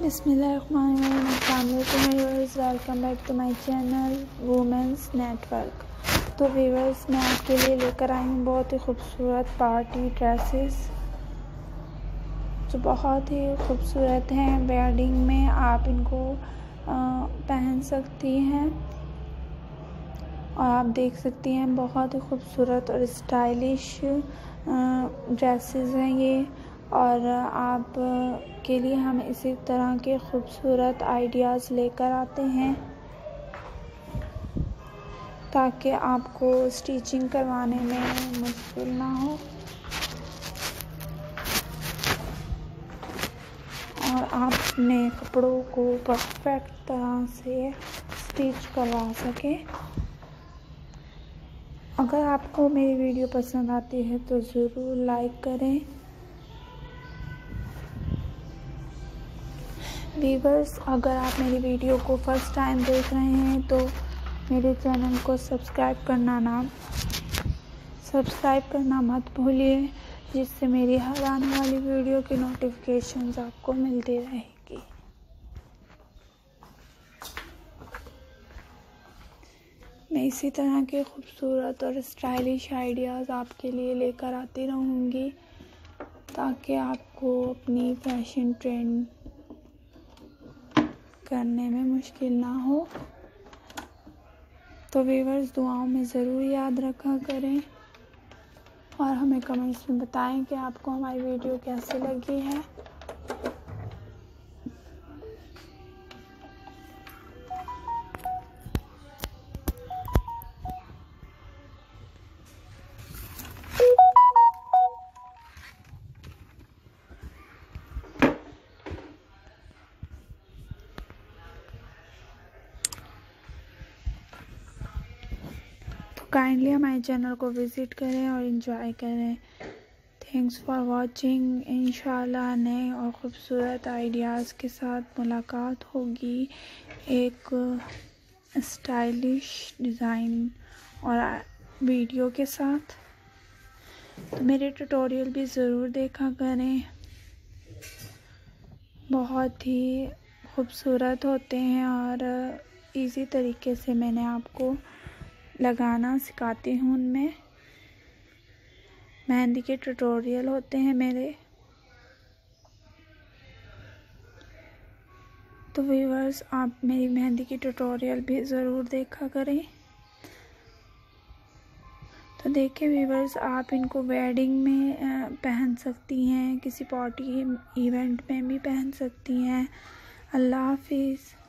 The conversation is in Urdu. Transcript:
بسم اللہ الرحمن الرحیم، السلام علیکم viewers welcome back to my channel women's network تو ویورز میں آپ کے لیے لے کر آئی ہوں بہت ہی خوبصورت پارٹی ڈریسز جو بہت ہی خوبصورت ہیں ویڈنگ میں آپ ان کو پہن سکتی ہیں اور آپ دیکھ سکتی ہیں بہت ہی خوبصورت اور اسٹائلش ڈریسز ہیں یہ۔ اور آپ کے لیے ہم اسی طرح کے خوبصورت آئیڈیاز لے کر آتے ہیں تاکہ آپ کو اسٹیچنگ کروانے میں مشکل نہ ہو۔ اور آپ اپنے کپڑوں کو پرفیکٹ طرح سے اسٹیچ کروا سکیں۔ اگر آپ کو میری ویڈیو پسند آتی ہے تو ضرور لائک کریں۔ ویورز اگر آپ میری ویڈیو کو فرسٹ ٹائم دیکھ رہے ہیں تو میرے چینل کو سبسکرائب کرنا نہ سبسکرائب کرنا مت بھولیے، جس سے میری ہر آنے والی ویڈیو کی نوٹیفیکیشنز آپ کو ملتی رہے گی۔ میں اسی طرح کے خوبصورت اور اسٹائلش آئیڈیاز آپ کے لیے لے کر آتی رہوں گی تاکہ آپ کو اپنی فیشن ٹرینڈ کرنے میں مشکل نہ ہو۔ تو ویورز دعاؤں میں ضرور یاد رکھا کریں اور ہمیں کمنٹس میں بتائیں کہ آپ کو ہماری ویڈیو کیسی لگی ہے۔ کائنڈلی ہمارے چینل کو وزٹ کریں اور انجوائے کریں تھینکس فار واچنگ انشاءاللہ نئے اور خوبصورت آئیڈیاز کے ساتھ ملاقات ہوگی ایک اسٹائلش ڈیزائن اور ویڈیو کے ساتھ تو میرے ٹوٹوریل بھی ضرور دیکھا کریں بہت ہی خوبصورت ہوتے ہیں اور ایزی طریقے سے میں نے آپ کو لگانا سکھاتی ہوں ان میں۔ مہندی کے ٹوٹوریل ہوتے ہیں میرے۔ تو ویورز آپ میری مہندی کی ٹوٹوریل بھی ضرور دیکھا کریں۔ تو دیکھیں ویورز آپ ان کو ویڈنگ میں پہن سکتی ہیں، کسی پارٹی ایونٹ میں بھی پہن سکتی ہیں۔ اللہ حافظ۔